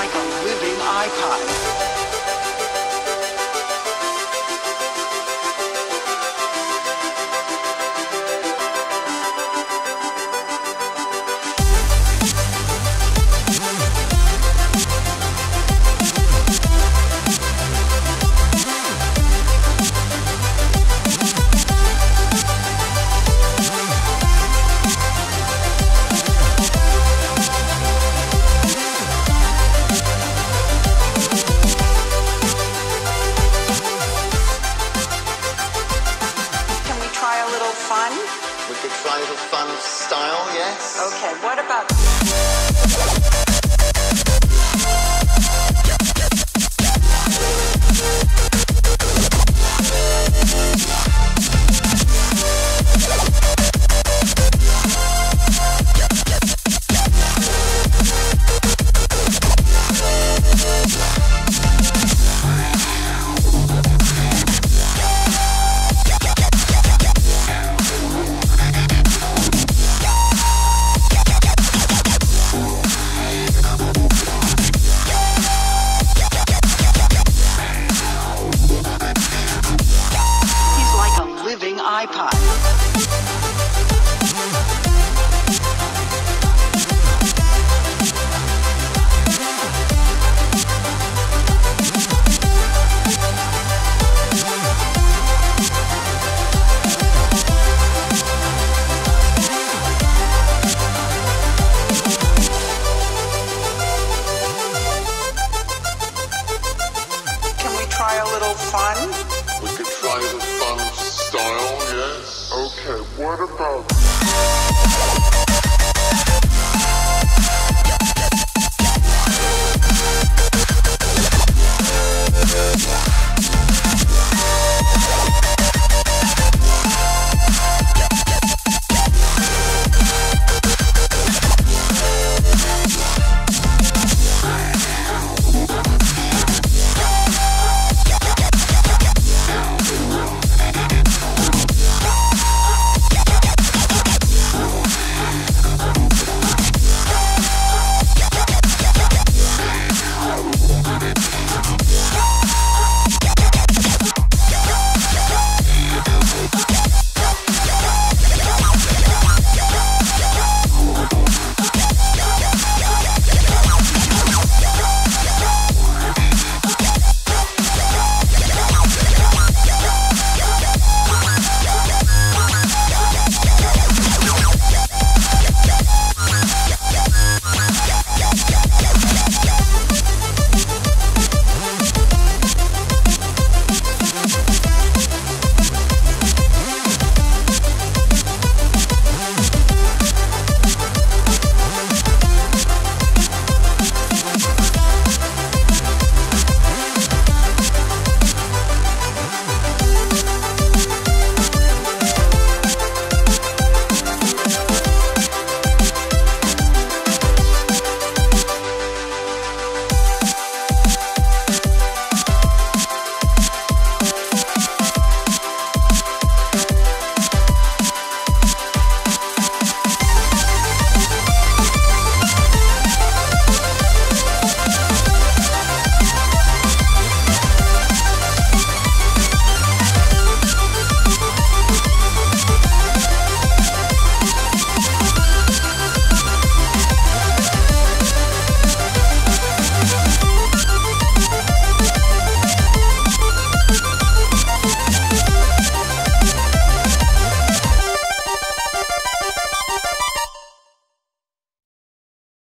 like a living iPod. Fun? We could try a little fun style, yes? Okay, what about iPod. Can we try a little fun? What about